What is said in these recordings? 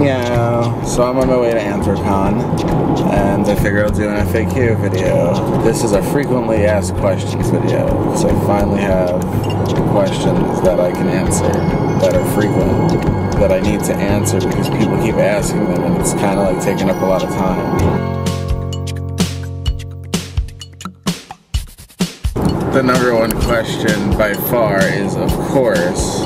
Meow. So I'm on my way to Anthrocon, and I figure I'll do an FAQ video. This is a frequently asked questions video, so I finally have questions that I can answer that are frequent, that I need to answer because people keep asking them, and it's kind of like taking up a lot of time. The number one question by far is, of course,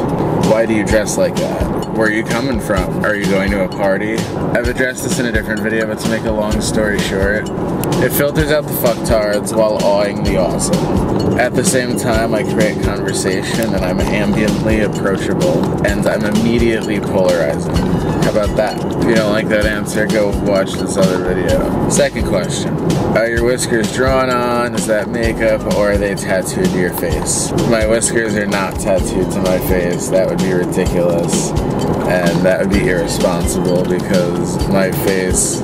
why do you dress like that? Where are you coming from? Are you going to a party? I've addressed this in a different video, but to make a long story short, it filters out the fucktards while awing the awesome. At the same time, I create conversation and I'm ambiently approachable and I'm immediately polarizing. How about that? If you don't like that answer, go watch this other video. Second question. Are your whiskers drawn on? Is that makeup or are they tattooed to your face? My whiskers are not tattooed to my face. That would be ridiculous. And that would be irresponsible because my face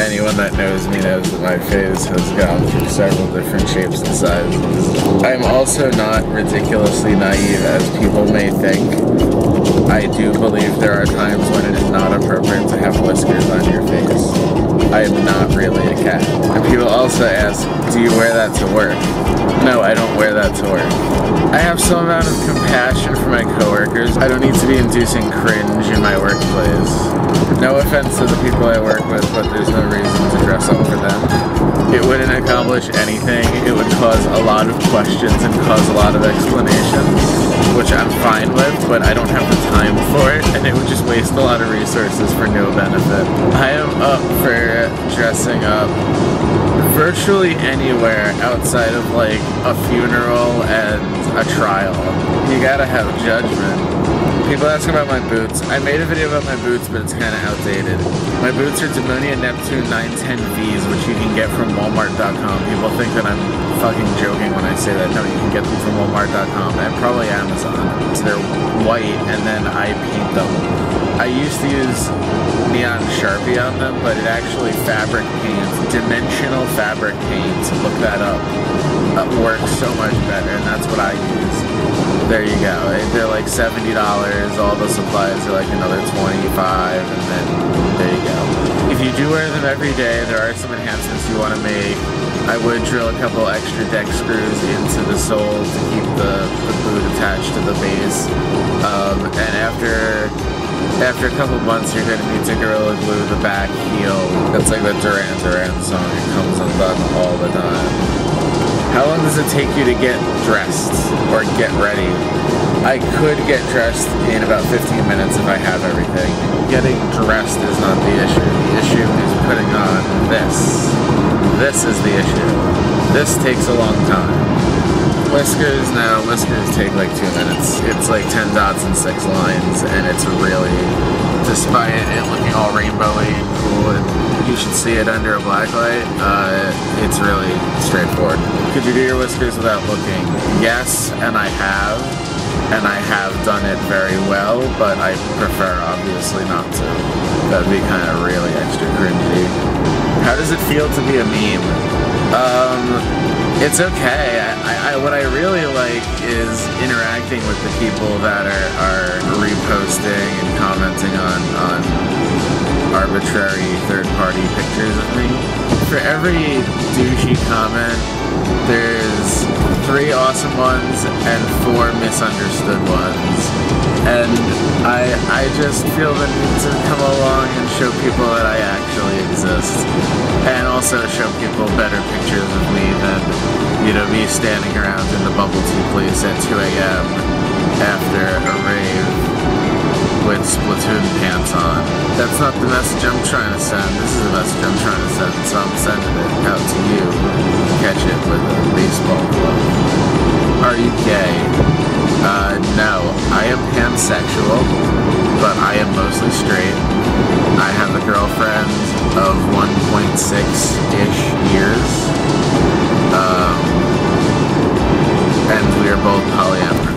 anyone that knows me knows that my face has gone through several different shapes and sizes. I'm also not ridiculously naive as people may think. I do believe there are times when it is not appropriate to have whiskers on your face. I am not really a cat. And people also ask, do you wear that to work? No, I don't wear that to work. I have some amount of compassion for my coworkers. I don't need to be inducing cringe in my workplace. No offense to the people I work with, but there's no reason to dress up for them. It wouldn't accomplish anything. It would cause a lot of questions and cause a lot of explanations, which I'm fine with, but I don't have the time for it, and it would just waste a lot of resources for no benefit. I am up for dressing up virtually anywhere outside of like a funeral and a trial. You gotta have judgment. People ask about my boots. I made a video about my boots, but it's kind of outdated. My boots are Demonia Neptune 910Vs, which you can get from Walmart.com. People think that I'm fucking joking when I say that. No, you can get them from Walmart.com and probably Amazon. So they're white, and then I paint them. I used to use neon Sharpie on them, but it actually fabric paint, dimensional fabric paint, look that up, uh, works so much better, and that's what I use. There you go. If They're like $70, all the supplies are like another 25 and then there you go. If you do wear them every day, there are some enhancements you want to make. I would drill a couple extra deck screws into the sole to keep the, the boot attached to the base. Um, and after after a couple months, you're going to need to Gorilla Glue the back heel. That's like the Duran Duran song. It comes undone all the time. How long does it take you to get dressed or get ready? I could get dressed in about 15 minutes if I have everything. Getting dressed is not the issue. The issue is putting on this. This is the issue. This takes a long time. Whiskers, no, whiskers take like two minutes. It's like 10 dots and six lines, and it's really, despite it looking all rainbowy and cool, and you should see it under a black light, uh, it's really straightforward. Could you do your whiskers without looking? Yes, and I have, and I have done it very well, but I prefer obviously not to. That'd be kind of really extra cringy. How does it feel to be a meme? Um, it's okay. I, I, what I really like is interacting with the people that are, are reposting and commenting on, on arbitrary third-party pictures of me. For every douchey comment, there's three awesome ones and four misunderstood ones. And I, I just feel the need to come along and show people that I actually exist. And also show people better pictures of me than, you know, me standing around in the bubble tea place at 2 a.m. after a rave with Splatoon pants on. That's not the message I'm trying to send. This is the message I'm trying to send, so I'm sending it out to you. Catch it with a baseball glove. Are you gay? Uh, no. I am pansexual, but I am mostly straight. I have a girlfriend of 1.6-ish years. Um, and we are both polyamorous.